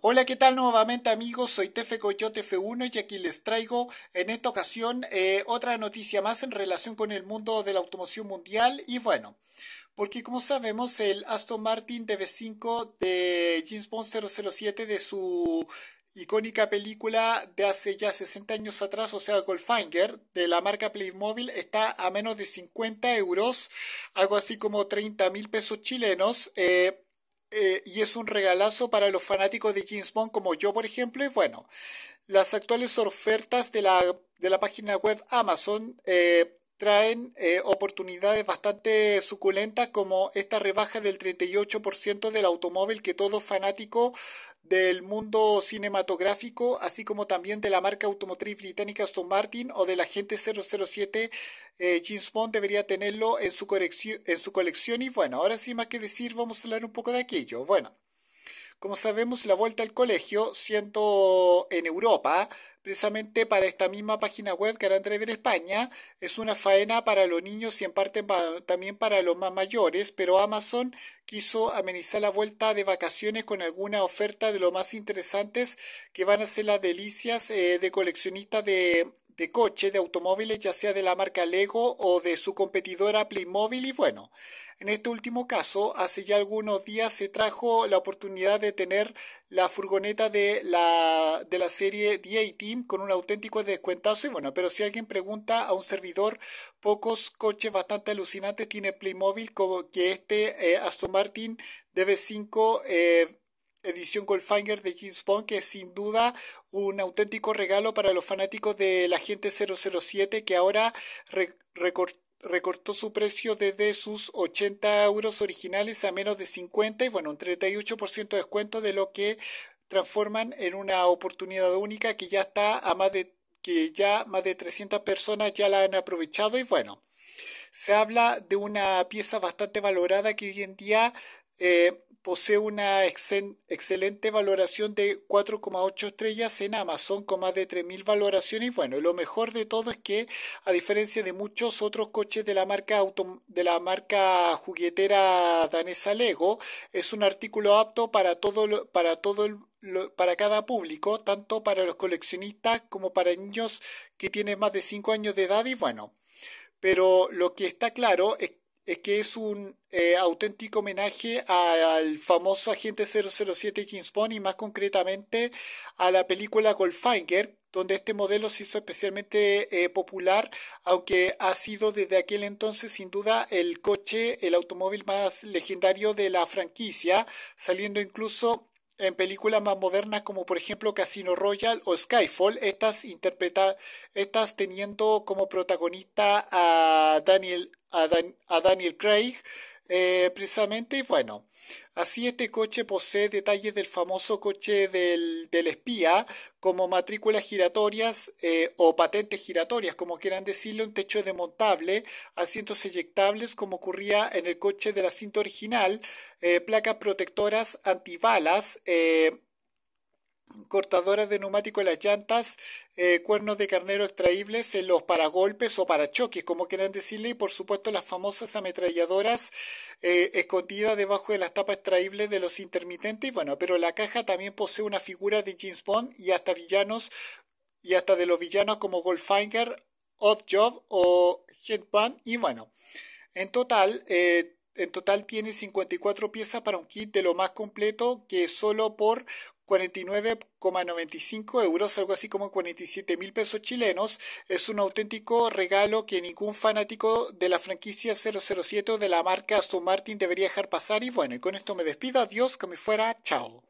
Hola, ¿qué tal nuevamente amigos? Soy Tefe Coyote F1 y aquí les traigo en esta ocasión eh, otra noticia más en relación con el mundo de la automoción mundial y bueno, porque como sabemos el Aston Martin DB5 de James Bond 007 de su icónica película de hace ya 60 años atrás, o sea, Goldfinger, de la marca Playmobil, está a menos de 50 euros, algo así como 30 mil pesos chilenos. Eh, eh, y es un regalazo para los fanáticos de James Bond como yo, por ejemplo. Y bueno, las actuales ofertas de la, de la página web Amazon eh, traen eh, oportunidades bastante suculentas como esta rebaja del 38% del automóvil que todo fanático del mundo cinematográfico, así como también de la marca automotriz británica Aston Martin o del agente 007 eh, James Bond debería tenerlo en su, en su colección. Y bueno, ahora sí más que decir, vamos a hablar un poco de aquello. Bueno, como sabemos, la vuelta al colegio, siendo en Europa, precisamente para esta misma página web que hará en España, es una faena para los niños y en parte también para los más mayores, pero Amazon quiso amenizar la vuelta de vacaciones con alguna oferta de lo más interesantes que van a ser las delicias eh, de coleccionistas de de coche, de automóviles, ya sea de la marca Lego o de su competidora Playmobil. Y bueno, en este último caso, hace ya algunos días se trajo la oportunidad de tener la furgoneta de la, de la serie The A-Team con un auténtico descuentazo. Y bueno, pero si alguien pregunta a un servidor, pocos coches bastante alucinantes tiene Playmobil como que este eh, Aston Martin DB5 eh, edición Goldfinger de James Bond, que es sin duda un auténtico regalo para los fanáticos de la gente 007, que ahora recortó su precio desde sus 80 euros originales a menos de 50 y bueno, un 38% de descuento de lo que transforman en una oportunidad única que ya está a más de que ya más de 300 personas ya la han aprovechado. Y bueno, se habla de una pieza bastante valorada que hoy en día eh, posee una excelente valoración de 4,8 estrellas en Amazon con más de 3.000 valoraciones. Y bueno, lo mejor de todo es que a diferencia de muchos otros coches de la marca de la marca juguetera danesa Lego, es un artículo apto para todo para todo para cada público, tanto para los coleccionistas como para niños que tienen más de 5 años de edad. Y bueno, pero lo que está claro es es que es un eh, auténtico homenaje al famoso agente 007 James Bond y más concretamente a la película Goldfinger, donde este modelo se hizo especialmente eh, popular, aunque ha sido desde aquel entonces sin duda el coche, el automóvil más legendario de la franquicia, saliendo incluso en películas más modernas como por ejemplo Casino Royale o Skyfall, estas, interpreta estas teniendo como protagonista a Daniel, a, Daniel Craig, eh, precisamente, y bueno, así este coche posee detalles del famoso coche del, del espía, como matrículas giratorias eh, o patentes giratorias, como quieran decirlo, un techo desmontable, asientos eyectables, como ocurría en el coche de la cinta original, eh, placas protectoras antibalas, cortadoras de neumático en las llantas, eh, cuernos de carnero extraíbles en los paragolpes o parachoques, como quieran decirle, y por supuesto las famosas ametralladoras eh, escondidas debajo de las tapas extraíbles de los intermitentes. bueno, pero la caja también posee una figura de James Bond y hasta villanos y hasta de los villanos como Goldfinger, Oddjob o Headband. Y bueno, en total, eh, en total tiene 54 piezas para un kit de lo más completo que solo por 49,95 euros, algo así como 47 mil pesos chilenos. Es un auténtico regalo que ningún fanático de la franquicia 007 o de la marca Aston Martin debería dejar pasar. Y bueno, y con esto me despido. Adiós, que me fuera. Chao.